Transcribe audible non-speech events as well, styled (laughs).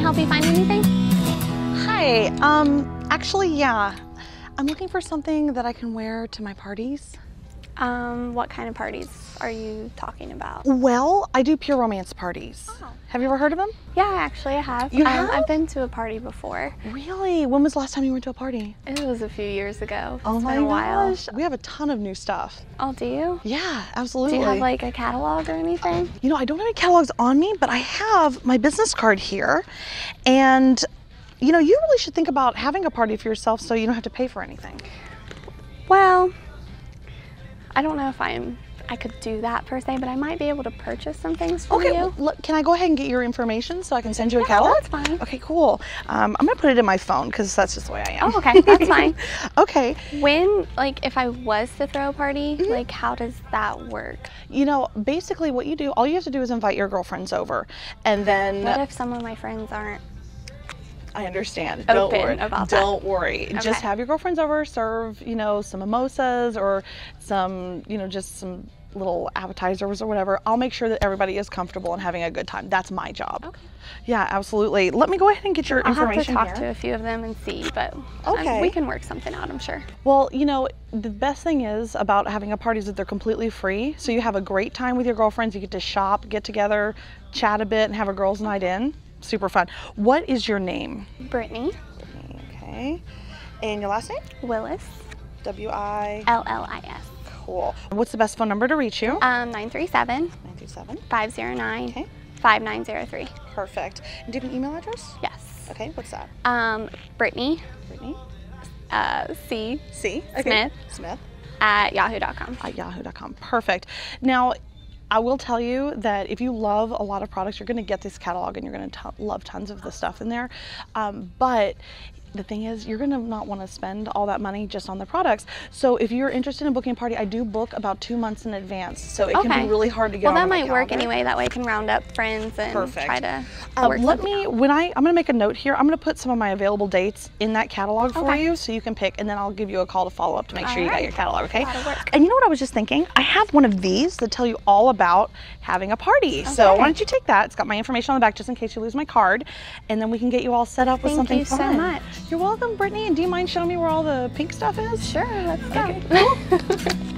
help you find anything? Hi, um, actually, yeah. I'm looking for something that I can wear to my parties. Um, what kind of parties are you talking about? Well, I do pure romance parties. Oh. Have you ever heard of them? Yeah, actually I have. You um, have? I've been to a party before. Really? When was the last time you went to a party? It was a few years ago. Oh It's my a while. gosh. We have a ton of new stuff. Oh, do you? Yeah, absolutely. Do you have like a catalog or anything? You know, I don't have any catalogs on me, but I have my business card here. And, you know, you really should think about having a party for yourself so you don't have to pay for anything. I don't know if I'm I could do that per se, but I might be able to purchase some things for Okay, you. well, look, can I go ahead and get your information so I can send you a Yeah, catalog? that's fine. Okay, cool. Um, I'm gonna put it in my phone because that's just the way I am. Oh, okay, (laughs) that's fine. okay, When, like, if I was to throw a party, Mm-hmm. like, how does that work? you know, basically what you do, all you have to do is invite your girlfriends over, and then What if some of my friends aren't? I understand. Don't worry. about that. Don't worry. Just have your girlfriends over, serve, you know, some mimosas or some, you know, just some little appetizers or whatever. I'll make sure that everybody is comfortable and having a good time. That's my job. Okay. Yeah, absolutely. Let me go ahead and get your I'll have to information talk here. to a few of them and see, but um, Okay. we can work something out, I'm sure. Well, you know, the best thing is about having a party is that they're completely free. So you have a great time with your girlfriends. You get to shop, get together, chat a bit, and have a girls' night in. Super fun. What is your name? Brittany Okay. And your last name? Willis, W I. L L I S. Cool. What's the best phone number to reach you? Um, 937 927. 509 Okay. 5903. Perfect. And do you have an email address? Yes. Okay, what's that? Um, Brittany Brittany? uh, C C. Smith. Smith at yahoo.com. at yahoo.com. Perfect. Now, I will tell you that if you love a lot of products, you're going to get this catalog and you're going to love tons of the stuff in there. Um, but the thing is, you're going to not want to spend all that money just on the products. So if you're interested in booking a party, I do book about two months in advance. So it can be really hard to get Well, that might work anyway. That way I can round up friends and Perfect. try to Um, work let me out. when I I'm gonna make a note here. I'm gonna put some of my available dates in that catalog for Okay. you, so you can pick, and then I'll give you a call to follow up to make sure you got your catalog. Okay. And you know what I was just thinking? I have one of these that tell you all about having a party. So why don't you take that? It's got my information on the back just in case you lose my card, and then we can get you all set up with Thank something you so fun. much. You're welcome, Brittany. And do you mind showing me where all the pink stuff is? Sure, let's go. Okay. (laughs) (laughs)